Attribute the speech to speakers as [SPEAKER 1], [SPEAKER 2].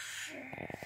[SPEAKER 1] Yeah.